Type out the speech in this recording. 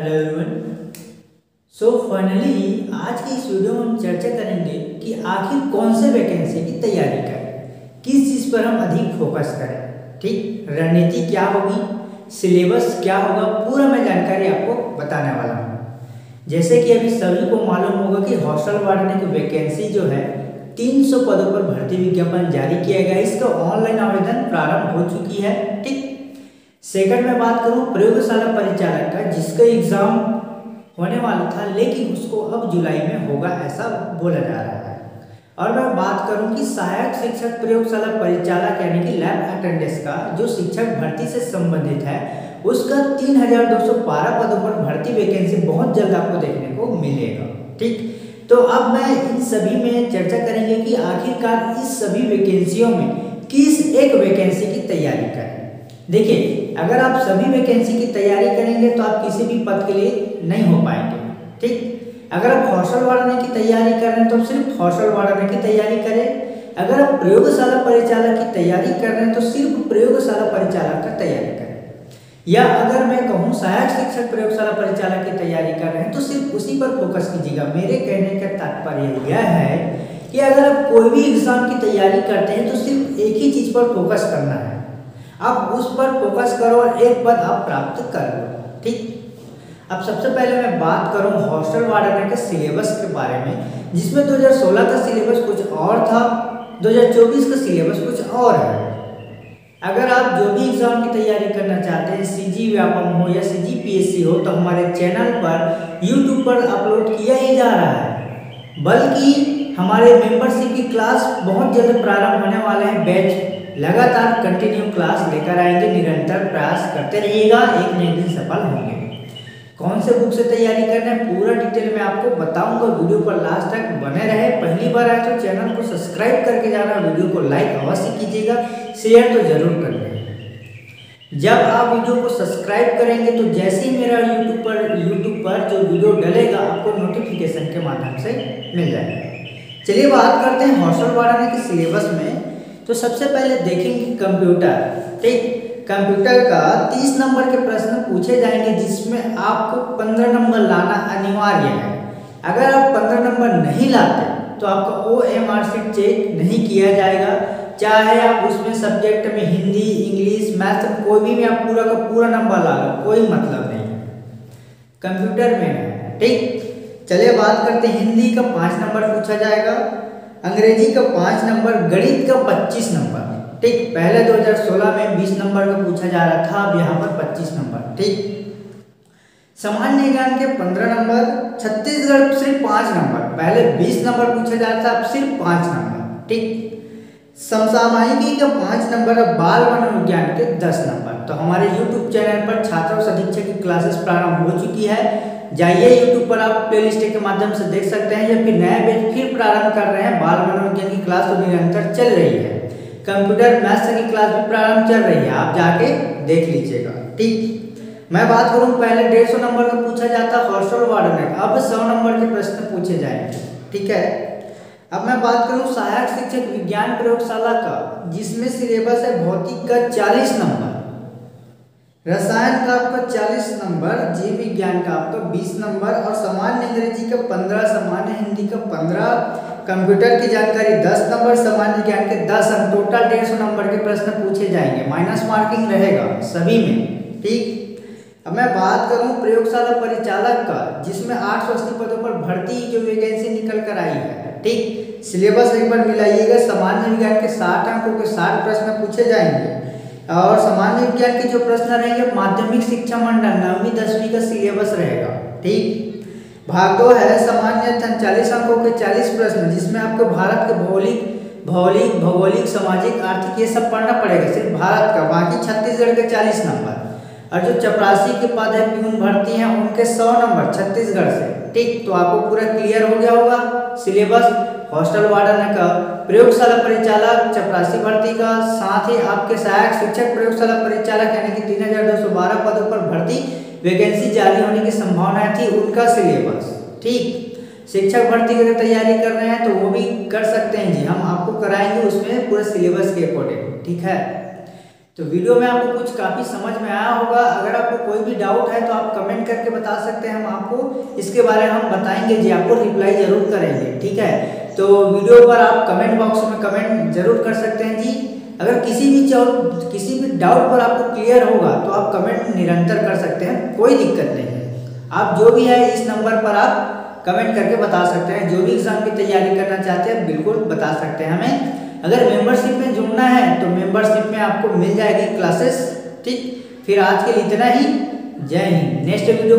Hello everyone so finally आज की इस वीडियो में हम चर्चा करेंगे कि आखिर कौन से वैकेंसी की तैयारी करें? किस चीज़ पर हम अधिक फोकस करें? ठीक? रणनीति क्या होगी? सिलेबस क्या होगा? पूरा मैं जानकारी आपको बताने वाला हूँ। जैसे कि अभी सभी को मालूम होगा कि हॉस्टल वार्डन की वैकेंसी जो है 300 पदों पर भर्ती विज्ञापन जारी किया गया इसका ऑनलाइन आवेदन प्रारंभ हो चुकी है। सेकंड में बात करूँ, प्रयोगशाला परिचालक का, जिसका एग्ज़ाम होने वाला था, लेकिन उसको अब जुलाई में होगा ऐसा बोला जा रहा है। और मैं बात करूँ कि सहायक शिक्षक प्रयोगशाला परिचालक, यानी कि लैब अटेंडेंस का, जो शिक्षक भर्ती से संबंधित है, उसका तीन हज़ार दो सौ बारह पदों पर भर्ती वैकेंसी बहुत जल्द आपको देखने को मिलेगा। ठीक? तो अब मैं इन सभी में चर्चा करेंगे कि आखिरकार इस सभी वैकेंसियों में किस एक वैकेंसी की तैयारी करें। देखिए अगर आप सभी वैकेंसी की तैयारी करेंगे तो आप किसी भी पद के लिए नहीं हो पाएँगे। ठीक? अगर आप हॉस्टल वार्डन की तैयारी कर रहे हैं तो सिर्फ़ हॉस्टल वार्डन की तैयारी करें। अगर आप प्रयोगशाला परिचालक की तैयारी कर रहे हैं तो सिर्फ़ प्रयोगशाला परिचालक का तैयारी करें। या अगर मैं कहूँ सहायक शिक्षक प्रयोगशाला परिचालक की तैयारी कर रहे हैं तो सिर्फ़ उसी पर फोकस कीजिएगा। मेरे कहने का तात्पर्य यह है कि अगर आप कोई भी एग्ज़ाम की तैयारी करते हैं तो सिर्फ़ एक ही चीज़ पर फोकस करना है। आप उस पर फोकस करो और एक पद आप प्राप्त कर लो, ठीक? अब सबसे पहले मैं बात करूँ हॉस्टल वार्डन के सिलेबस के बारे में, जिसमें 2016 का सिलेबस कुछ और था 2024 का सिलेबस कुछ और है। अगर आप जो भी एग्ज़ाम की तैयारी करना चाहते हैं सी जी व्यापम हो या सी जी पी एस सी हो तो हमारे चैनल पर यूट्यूब पर अपलोड किया ही जा रहा है। बल्कि हमारे मेंबरशिप की क्लास बहुत जल्द प्रारंभ होने वाले हैं बैच लगातार कंटिन्यू क्लास लेकर आएँगे, निरंतर प्रयास करते रहिएगा, एक न एक दिन सफल होंगे। कौन से बुक से तैयारी करना है, पूरा डिटेल में आपको बताऊँगा। वीडियो पर लास्ट तक बने रहे। पहली बार आए तो चैनल को सब्सक्राइब करके जाना, वीडियो को लाइक अवश्य कीजिएगा शेयर तो ज़रूर कर दें जब आप वीडियो को सब्सक्राइब करेंगे तो जैसे ही मेरा यूट्यूब पर यूट्यूब पर जो वीडियो डलेगा, आपको नोटिफिकेशन के माध्यम से मिल जाएगा। चलिए बात करते हैं हॉस्टल वार्डन के सिलेबस में। तो सबसे पहले देखेंगे कंप्यूटर। ठीक? कंप्यूटर का 30 नंबर के प्रश्न पूछे जाएँगे, जिसमें आपको 15 नंबर लाना अनिवार्य है। अगर आप 15 नंबर नहीं लाते तो आपका O M R C check नहीं किया जाएगा। चाहे आप उसमें सब्जेक्ट में हिंदी इंग्लिश मैथ कोई भी में आप पूरा का पूरा नंबर ला कोई मतलब नहीं। कंप्यूटर में, ठीक? चलिए बात करते हिंदी का पाँच नंबर पूछा जाएगा। अंग्रेज़ी का पाँच नंबर, गणित का पच्चीस नंबर। ठीक, पहले 2016 में 20 नंबर का पूछा जा रहा था, अब यहाँ पर 25 नंबर। ठीक, सामान्य ज्ञान के 15 नंबर, छत्तीसगढ़ सिर्फ़ पाँच नंबर। पहले 20 नंबर पूछा जा रहा था, अब सिर्फ़ पाँच नंबर। ठीक, समसामयिकी का पाँच नंबर और बाल मनोविज्ञान के दस नंबर। तो हमारे यूट्यूब चैनल पर छात्रों अधीक्षक की क्लासेस प्रारंभ हो चुकी है। जाइए यूट्यूब पर आप प्लेलिस्ट के माध्यम से देख सकते हैं या फिर नया बैच फिर प्रारंभ कर रहे हैं। बाल मनोविज्ञान की क्लास तो निरंतर चल रही है। कंप्यूटर मैथ्स की क्लास भी प्रारंभ चल रही है। आप जाके देख लीजिएगा। ठीक। मैं बात करूँ पहले डेढ़ सौ नंबर का पूछा जाता हॉस्टल वार्डन अब सौ नंबर के प्रश्न पूछे जाएँगे। ठीक है? अब मैं बात करूँ सहायक शिक्षक विज्ञान प्रयोगशाला का, जिसमें सिलेबस है भौतिक का चालीस नंबर। रसायन का आपका चालीस नंबर, जीव विज्ञान का आपका बीस नंबर और सामान्य अंग्रेज़ी का पंद्रह, सामान्य हिंदी का पंद्रह, कंप्यूटर की जानकारी दस नंबर, सामान्य ज्ञान के दस अंक टोटल डेढ़ सौ नंबर के प्रश्न पूछे जाएँगे। माइनस मार्किंग रहेगा सभी में, ठीक? अब मैं बात करूँ प्रयोगशाला परिचालक का, जिसमें आठ सौ अस्सी पदों पर भर्ती जो वैकेंसी निकल कर आई है, ठीक? सिलेबस एक बार मिलाइएगा, सामान्य विज्ञान के साठ अंकों के साठ प्रश्न पूछे जाएँगे। और सामान्य विज्ञान के जो प्रश्न रहेंगे, माध्यमिक शिक्षा मंडल नौवीं दसवीं का सिलेबस रहेगा, ठीक? भाग दो है, सामान्य चालीस अंकों के चालीस प्रश्न, जिसमें आपको भारत के भौगोलिक भौगोलिक भौगोलिक, सामाजिक, आर्थिक, ये सब पढ़ना पड़ेगा, सिर्फ़ भारत का, बाकी छत्तीसगढ़ के चालीस नंबर। और जो चपरासी के पद है, प्यून भर्ती हैं, उनके सौ नंबर, छत्तीसगढ़ से, ठीक? तो आपको पूरा क्लियर हो गया होगा सिलेबस। हॉस्टल वार्डन का प्रयोगशाला परिचालक चपरासी भर्ती का, साथ ही आपके सहायक शिक्षक प्रयोगशाला परिचालक यानी कि तीन हज़ार दो सौ बारह पदों पर भर्ती वैकेंसी जारी होने की संभावना थी उनका सिलेबस। ठीक, शिक्षक भर्ती की अगर तैयारी कर रहे हैं तो वो भी कर सकते हैं जी, हम आपको कराएँगे उसमें पूरे सिलेबस के अकॉर्डिंग। ठीक है? तो वीडियो में आपको कुछ काफ़ी समझ में आया होगा। अगर आपको कोई भी डाउट है तो आप कमेंट करके बता सकते हैं हम आपको। इसके बारे में हम बताएँगे जी, आपको रिप्लाई ज़रूर करेंगे, ठीक है? तो वीडियो पर आप कमेंट बॉक्स में कमेंट ज़रूर कर सकते हैं जी। अगर किसी भी किसी भी डाउट पर आपको क्लियर होगा तो आप कमेंट निरंतर कर सकते हैं, कोई दिक्कत नहीं है। आप जो भी है, इस नंबर पर आप कमेंट करके बता सकते हैं। जो भी एग्ज़ाम की तैयारी करना चाहते हैं, बिल्कुल बता सकते हैं हमें। अगर मेंबरशिप में जुड़ना है तो मेंबरशिप में आपको मिल जाएगी क्लासेस ठीक? फिर आज के लिए इतना ही। जय हिंद। Next video